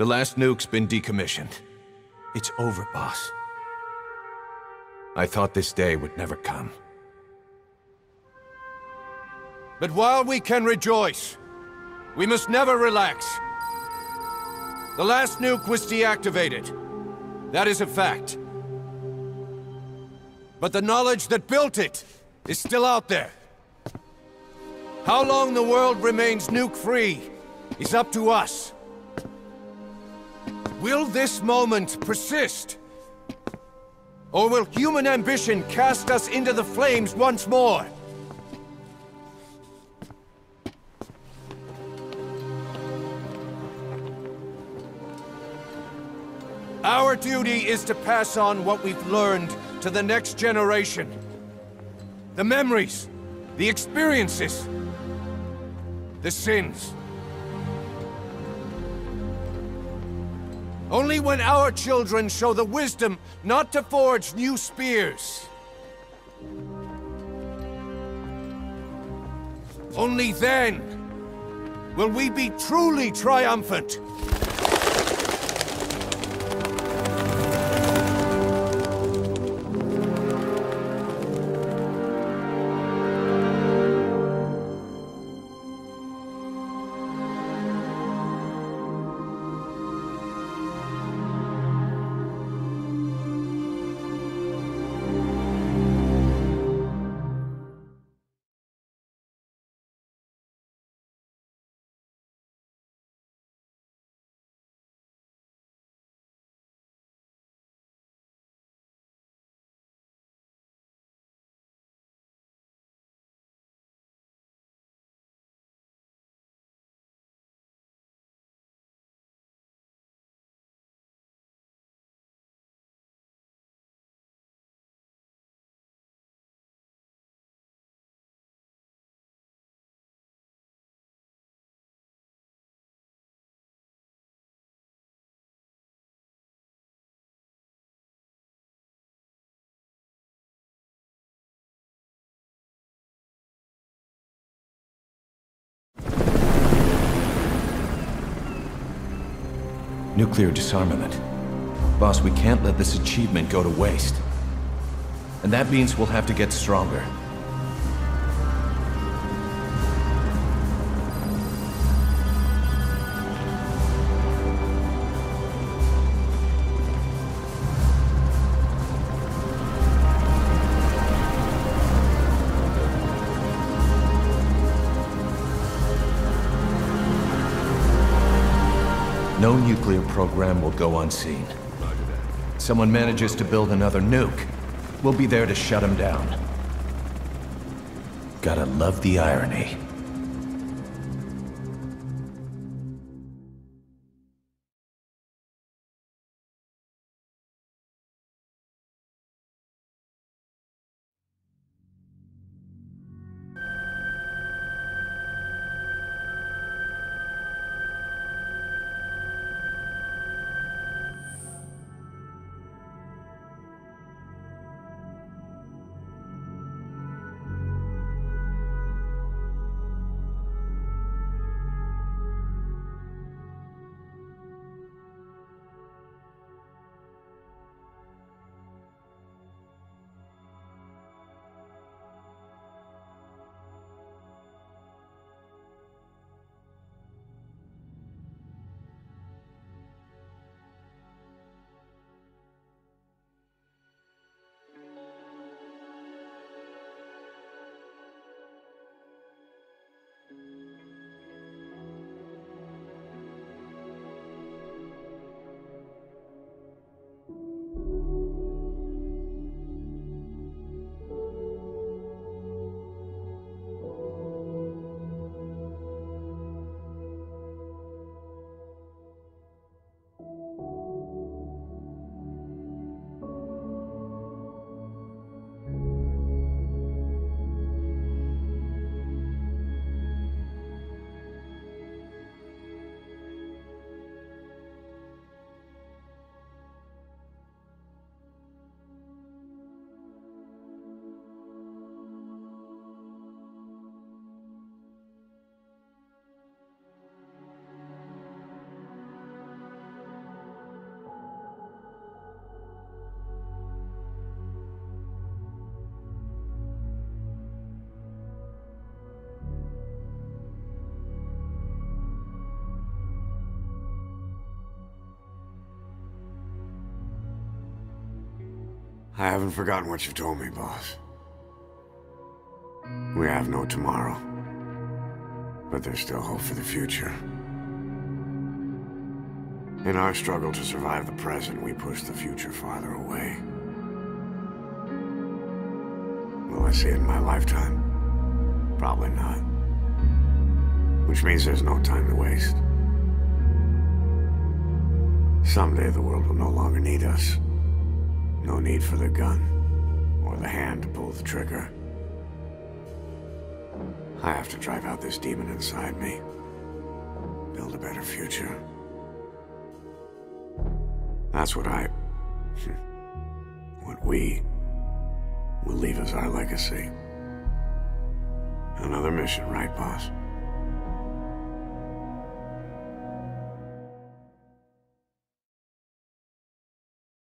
The last nuke's been decommissioned. It's over, boss. I thought this day would never come. But while we can rejoice, we must never relax. The last nuke was deactivated. That is a fact. But the knowledge that built it is still out there. How long the world remains nuke-free is up to us. Will this moment persist? Or will human ambition cast us into the flames once more? Our duty is to pass on what we've learned to the next generation. The memories, the experiences, the sins. Only when our children show the wisdom not to forge new spears. Only then will we be truly triumphant. Nuclear disarmament. Boss, we can't let this achievement go to waste. And that means we'll have to get stronger. Nuclear program will go unseen. Someone manages to build another nuke, we'll be there to shut him down. Gotta love the irony. I haven't forgotten what you told me, boss. We have no tomorrow. But there's still hope for the future. In our struggle to survive the present, we push the future farther away. Will I see it in my lifetime? Probably not. Which means there's no time to waste. Someday the world will no longer need us. No need for the gun, or the hand to pull the trigger. I have to drive out this demon inside me. Build a better future. That's what I... what we... will leave as our legacy. Another mission, right, boss?